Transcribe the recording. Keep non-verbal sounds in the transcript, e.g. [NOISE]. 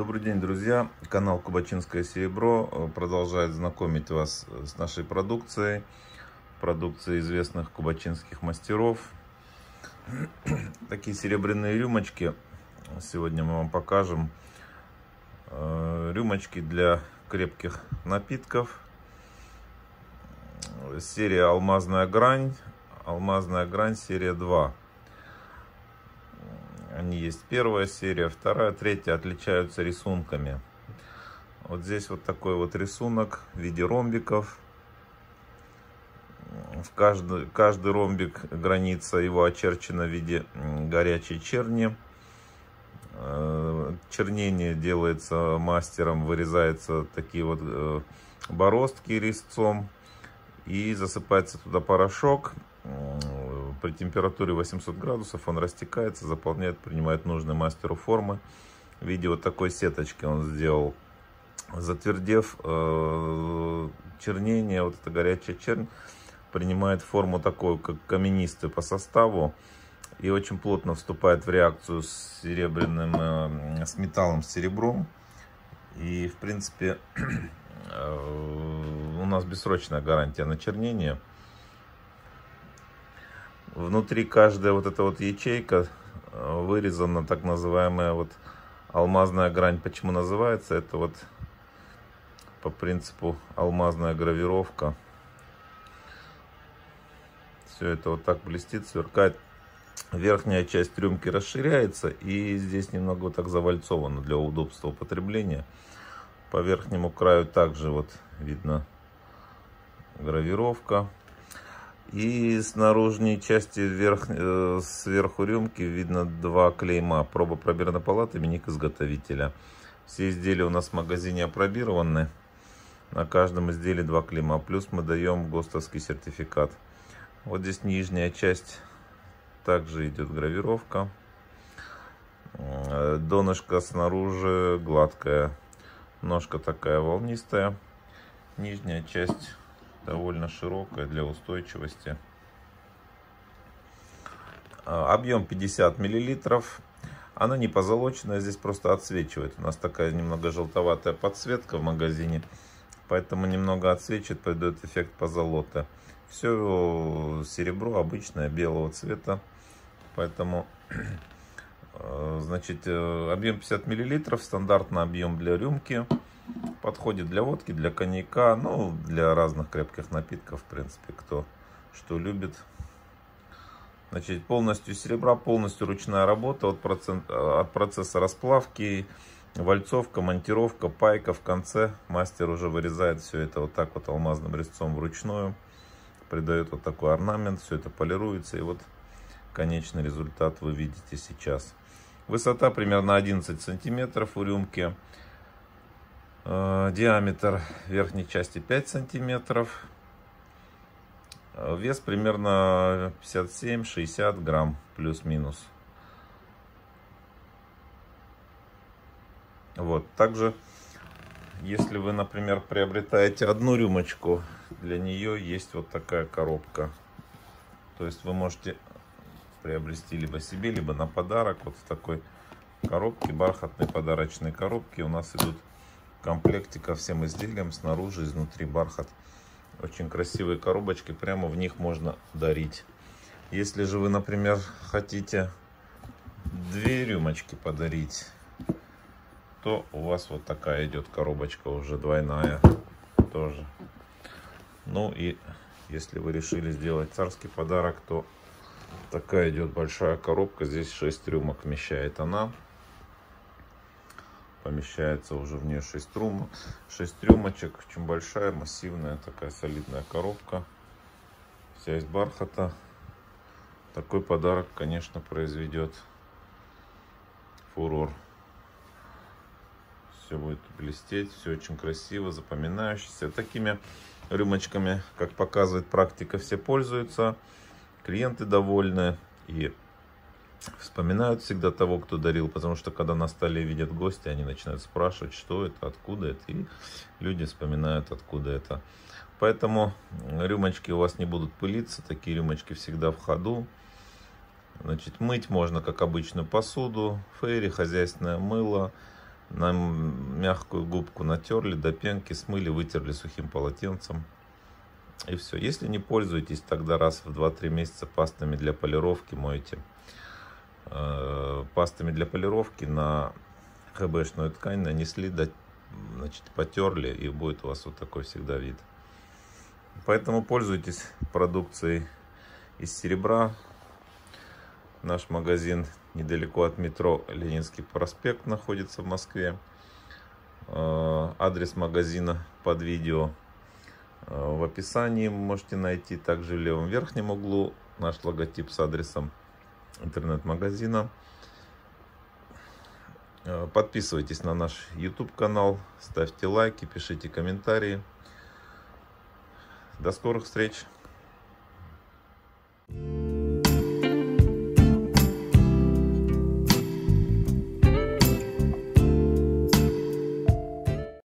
Добрый день, друзья! Канал Кубачинское серебро продолжает знакомить вас с нашей продукцией, продукцией известных кубачинских мастеров. Такие серебряные рюмочки сегодня мы вам покажем. Э, рюмочки для крепких напитков. Серия «Алмазная грань». «Алмазная грань» серия 2. Они есть первая серия, вторая, третья отличаются рисунками. Вот здесь вот такой вот рисунок в виде ромбиков. В каждый, каждый ромбик граница его очерчена в виде горячей черни. Э, чернение делается мастером, вырезается такие вот э, бороздки резцом и засыпается туда порошок при температуре 800 градусов он растекается, заполняет, принимает нужные мастеру формы. В виде вот такой сеточки он сделал. Затвердев э, чернение, вот эта горячая чернь, принимает форму такую, как каменистую по составу. И очень плотно вступает в реакцию с серебряным, э, с металлом, с серебром. И, в принципе, [CLEARS THROAT] э, у нас бессрочная гарантия на чернение. Внутри каждая вот эта вот ячейка э, вырезана так называемая вот алмазная грань. Почему называется? Это вот по принципу алмазная гравировка. Все это вот так блестит, сверкает. Верхняя часть рюмки расширяется и здесь немного вот так завальцовано для удобства употребления. По верхнему краю также вот видно гравировка. И с наружной части вверх, э, сверху рюмки видно два клейма. Проба пробирной палаты, именик изготовителя. Все изделия у нас в магазине опробированы. На каждом изделии два клейма. Плюс мы даем ГОСТовский сертификат. Вот здесь нижняя часть. Также идет гравировка. Э, донышко снаружи гладкая. Ножка такая волнистая. Нижняя часть довольно широкая для устойчивости. А, объем 50 миллилитров. Она не позолоченная, здесь просто отсвечивает. У нас такая немного желтоватая подсветка в магазине. Поэтому немного отсвечивает, придает эффект позолоты. Все серебро обычное, белого цвета. Поэтому, [CLEARS THROAT] э, значит, э, объем 50 миллилитров, стандартный объем для рюмки. Подходит для водки, для коньяка, ну, для разных крепких напитков, в принципе, кто что любит. Значит, полностью серебра, полностью ручная работа от, процент, от процесса расплавки, вальцовка, монтировка, пайка в конце. Мастер уже вырезает все это вот так вот алмазным резцом вручную. Придает вот такой орнамент, все это полируется. И вот конечный результат вы видите сейчас. Высота примерно 11 сантиметров у рюмки. Э, диаметр верхней части 5 сантиметров. Э, вес примерно 57-60 грамм, плюс-минус. Вот, также, если вы, например, приобретаете одну рюмочку, для нее есть вот такая коробка. То есть вы можете приобрести либо себе, либо на подарок. Вот в такой коробке, бархатной подарочной коробке у нас идут комплекте ко всем изделиям снаружи, изнутри бархат. Очень красивые коробочки, прямо в них можно дарить. Если же вы, например, хотите две рюмочки подарить, то у вас вот такая идет коробочка уже двойная тоже. Ну и если вы решили сделать царский подарок, то такая идет большая коробка. Здесь 6 рюмок вмещает она помещается уже в нее 6 трум, 6 трюмочек, очень большая, массивная, такая солидная коробка, вся из бархата. Такой подарок, конечно, произведет фурор. Все будет блестеть, все очень красиво, запоминающееся. Такими рюмочками, как показывает практика, все пользуются. Клиенты довольны и вспоминают всегда того, кто дарил, потому что когда на столе видят гости, они начинают спрашивать, что это, откуда это, и люди вспоминают, откуда это. Поэтому рюмочки у вас не будут пылиться, такие рюмочки всегда в ходу. Значит, мыть можно как обычную посуду, фейри, хозяйственное мыло, На мягкую губку натерли до пенки, смыли, вытерли сухим полотенцем. И все. Если не пользуетесь, тогда раз в 2-3 месяца пастами для полировки моете. Э, пастами для полировки на ХБшную ткань нанесли, значит, потерли, и будет у вас вот такой всегда вид. Поэтому пользуйтесь продукцией из серебра. Наш магазин недалеко от метро Ленинский проспект находится в Москве. Э, адрес магазина под видео э, в описании можете найти. Также в левом верхнем углу наш логотип с адресом интернет-магазина. Э, подписывайтесь на наш YouTube канал, ставьте лайки, пишите комментарии. До скорых встреч!